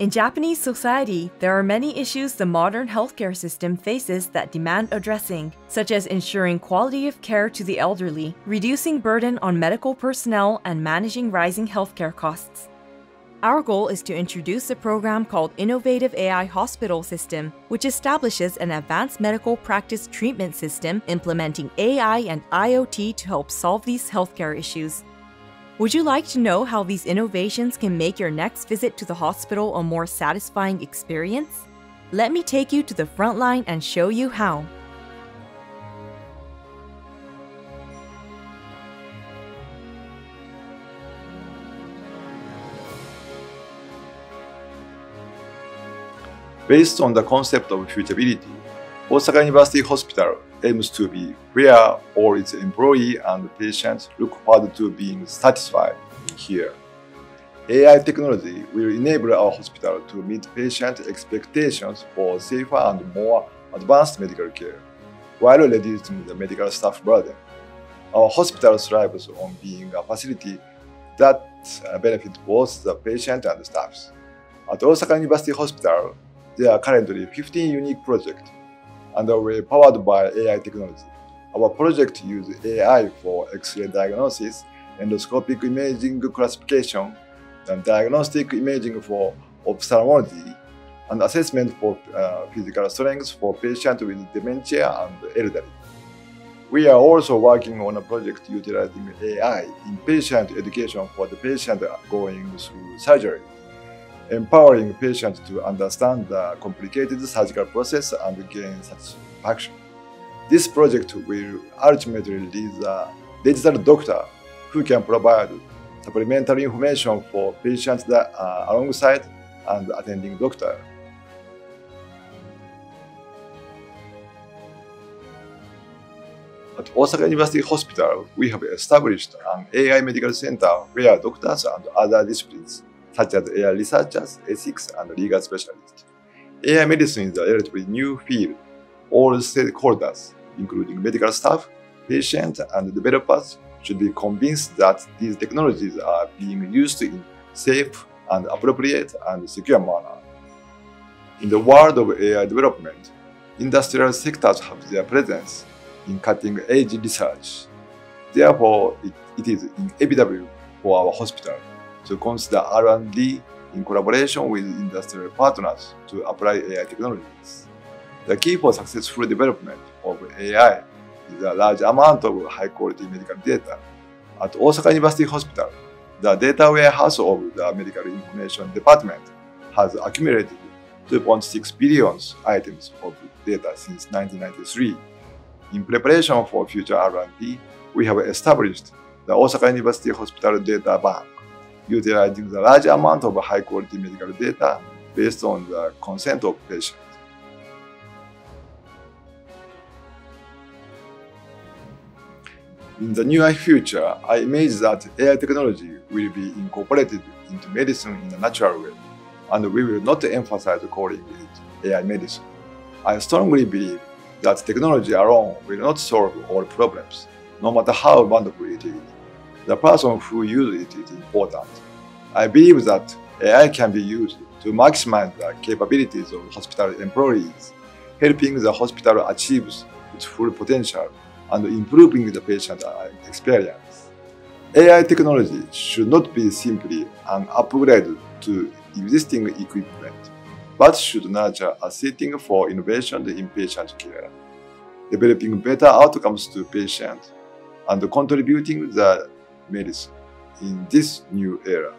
In Japanese society, there are many issues the modern healthcare system faces that demand addressing, such as ensuring quality of care to the elderly, reducing burden on medical personnel, and managing rising healthcare costs. Our goal is to introduce a program called Innovative AI Hospital System, which establishes an advanced medical practice treatment system implementing AI and IoT to help solve these healthcare issues. Would you like to know how these innovations can make your next visit to the hospital a more satisfying experience? Let me take you to the front line and show you how. Based on the concept of futurability, Osaka University Hospital aims to be where all its employees and patients look forward to being satisfied here. AI technology will enable our hospital to meet patient expectations for safer and more advanced medical care, while reducing the medical staff burden. Our hospital strives on being a facility that benefits both the patient and the staffs. At Osaka University Hospital, there are currently 15 unique projects underway powered by AI technology. Our project uses AI for X-ray diagnosis, endoscopic imaging classification, and diagnostic imaging for ophthalmology, and assessment for uh, physical strength for patients with dementia and elderly. We are also working on a project utilizing AI in patient education for the patient going through surgery empowering patients to understand the complicated surgical process and gain satisfaction. This project will ultimately lead a digital doctor who can provide supplementary information for patients that are alongside and attending doctor. At Osaka University Hospital, we have established an AI medical center where doctors and other disciplines such as AI researchers, ethics, and legal specialists. AI medicine is a relatively new field. All stakeholders, including medical staff, patients, and developers, should be convinced that these technologies are being used in safe and appropriate and secure manner. In the world of AI development, industrial sectors have their presence in cutting-edge research. Therefore, it, it is inevitable for our hospital to consider R&D in collaboration with industrial partners to apply AI technologies. The key for successful development of AI is a large amount of high-quality medical data. At Osaka University Hospital, the data warehouse of the Medical Information Department has accumulated 2.6 billion items of data since 1993. In preparation for future R&D, we have established the Osaka University Hospital Data Bank utilizing the large amount of high-quality medical data based on the consent of patients. In the near future, I imagine that AI technology will be incorporated into medicine in a natural way, and we will not emphasize calling it AI medicine. I strongly believe that technology alone will not solve all problems, no matter how wonderful it is the person who uses it is important. I believe that AI can be used to maximize the capabilities of hospital employees, helping the hospital achieve its full potential and improving the patient experience. AI technology should not be simply an upgrade to existing equipment, but should nurture a setting for innovation in patient care, developing better outcomes to patients, and contributing the medicine in this new era.